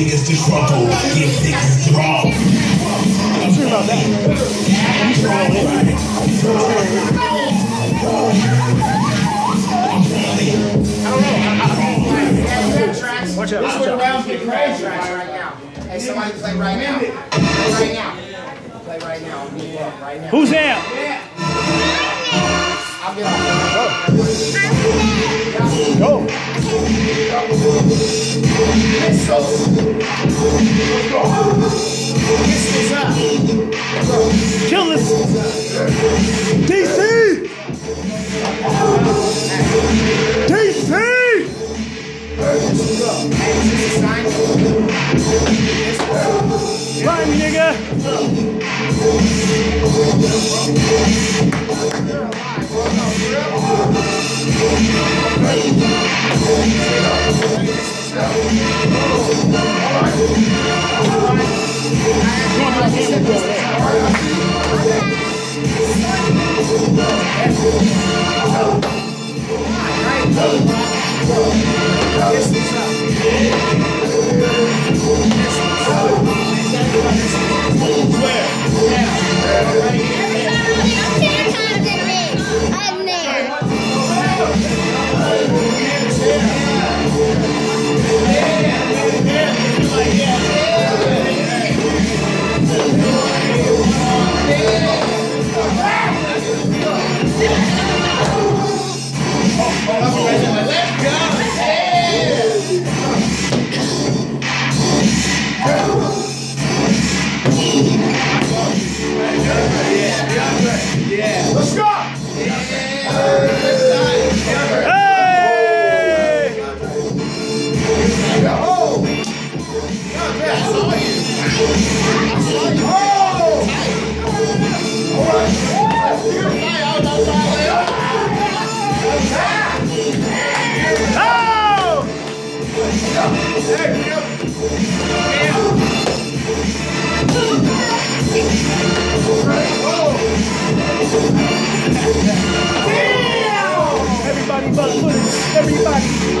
niggas to crumple, get niggas to roll. I'm sure about that. I'm sure about that. I'm sure about that. Watch right now. Play right now. Play right now. Play right now. Who's out? Yeah. I'll be on. Go. Go. Pistols. Pistols up. Kill this. DC. DC. This is a sign. This is a sign. Run, nigga. Yeah. Let's go! everybody.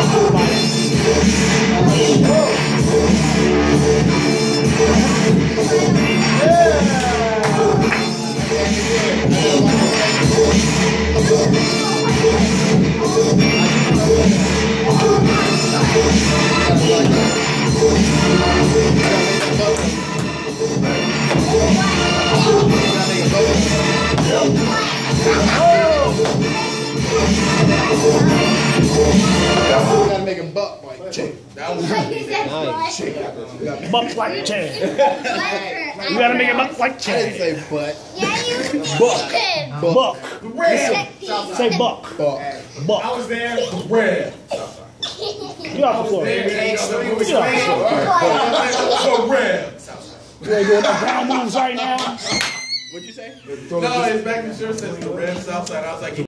Buck like Chad. You gotta make it buck like I didn't say butt. Yeah, you Buck. did. Buck. Check these. Say buck. Buck. Buck. I was there. Red. Get off the floor. Get you go. off the floor. So red. You ain't doing no ground moves right now. What'd you say? No, his back insurance says the red south side. I was like.